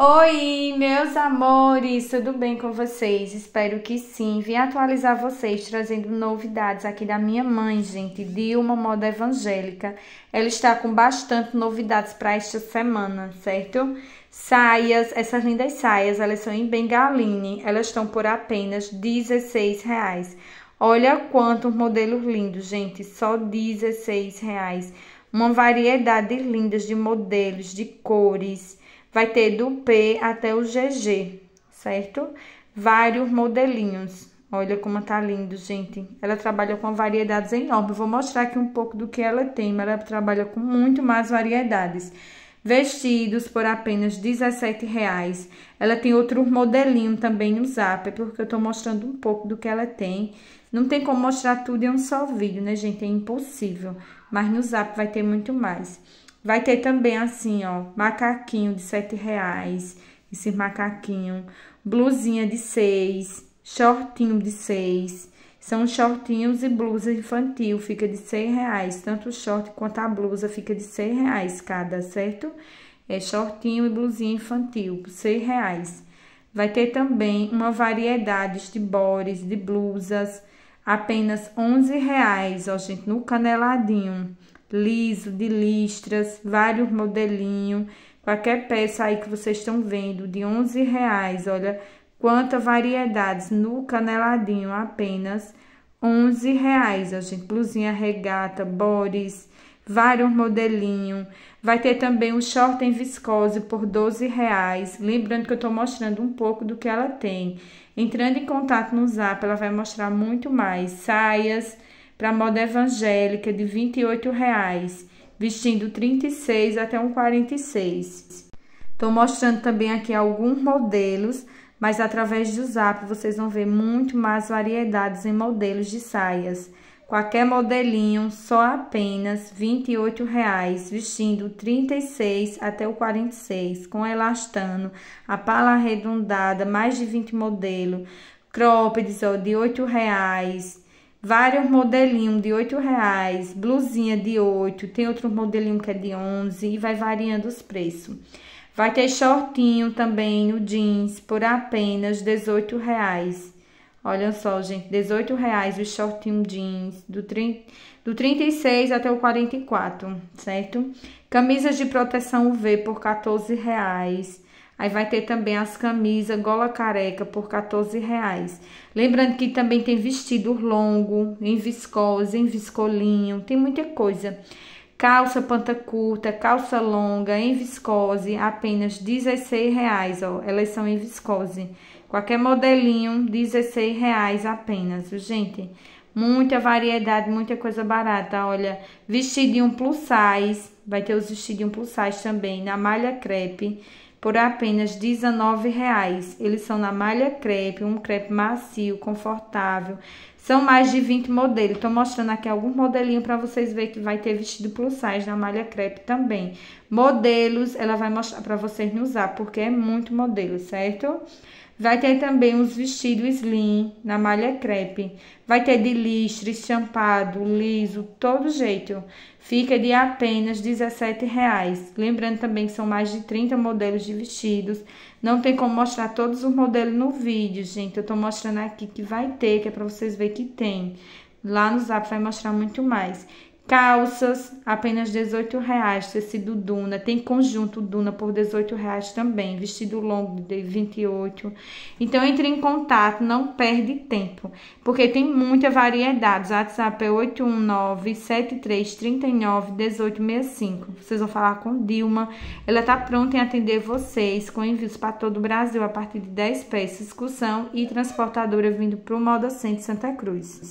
Oi, meus amores, tudo bem com vocês? Espero que sim. Vim atualizar vocês trazendo novidades aqui da minha mãe, gente, de uma moda evangélica. Ela está com bastante novidades para esta semana, certo? Saias, essas lindas saias, elas são em bengaline, elas estão por apenas 16 reais. Olha quantos modelos lindos, gente, só 16 reais. Uma variedade linda de modelos, de cores Vai ter do P até o GG, certo? Vários modelinhos. Olha como tá lindo, gente. Ela trabalha com variedades enormes. Vou mostrar aqui um pouco do que ela tem, mas ela trabalha com muito mais variedades. Vestidos por apenas R$17,00. Ela tem outro modelinho também no Zap, porque eu tô mostrando um pouco do que ela tem. Não tem como mostrar tudo em um só vídeo, né, gente? É impossível. Mas no Zap vai ter muito mais. Vai ter também assim, ó, macaquinho de sete reais, esse macaquinho, blusinha de seis, shortinho de seis. São shortinhos e blusa infantil, fica de seis reais. Tanto o short quanto a blusa fica de seis reais cada, certo? É shortinho e blusinha infantil, por seis reais. Vai ter também uma variedade de bores, de blusas, apenas onze reais, ó, gente, no caneladinho liso, de listras, vários modelinhos, qualquer peça aí que vocês estão vendo de 11 reais, olha quanta variedades no caneladinho, apenas 11 reais, a gente, blusinha regata, bores, vários modelinhos, vai ter também um short em viscose por 12 reais, lembrando que eu tô mostrando um pouco do que ela tem, entrando em contato no zap, ela vai mostrar muito mais, saias, para moda evangélica de 28 reais, vestindo 36 até um 46. Estou mostrando também aqui alguns modelos, mas através do Zap vocês vão ver muito mais variedades em modelos de saias. Qualquer modelinho, só apenas 28 reais, vestindo 36 até o 46, com elastano, a pala arredondada, mais de 20 modelos, cropped ó, de 8 reais, vários modelinhos de oito reais, blusinha de oito, tem outro modelinho que é de onze e vai variando os preços. Vai ter shortinho também no jeans por apenas dezoito reais. Olha só, gente, dezoito reais o shortinho jeans do, 30, do 36 até o 44, certo? Camisas de proteção UV por 14 reais. Aí vai ter também as camisas gola careca por 14 reais. Lembrando que também tem vestido longo, em viscose, em viscolinho, tem muita coisa. Calça panta curta, calça longa, em viscose, apenas 16 reais, ó. Elas são em viscose. Qualquer modelinho, 16 reais apenas, gente? Muita variedade, muita coisa barata. Olha, vestidinho plus size, vai ter os vestidinhos plus size também, na malha crepe por apenas R$19,00. Eles são na malha crepe, um crepe macio, confortável. São mais de 20 modelos. Estou mostrando aqui alguns modelinhos para vocês verem que vai ter vestido plus size na malha crepe também. Modelos, ela vai mostrar para vocês não usar, porque é muito modelo, certo? Vai ter também os vestidos slim na malha crepe. Vai ter de listre, estampado, liso, todo jeito. Fica de apenas R$17,00. Lembrando também que são mais de 30 modelos de vestidos. Não tem como mostrar todos os modelos no vídeo, gente. Eu tô mostrando aqui que vai ter, que é para vocês verem que tem. Lá no Zap vai mostrar muito mais. Calças, apenas R$18,00, tecido Duna. Tem conjunto Duna por R$18,00 também. Vestido longo de 28. Então, entre em contato, não perde tempo. Porque tem muita variedade. O WhatsApp é 819-7339-1865. Vocês vão falar com Dilma. Ela tá pronta em atender vocês com envios para todo o Brasil a partir de 10 peças, excursão e transportadora vindo para o Moda Centro Santa Cruz.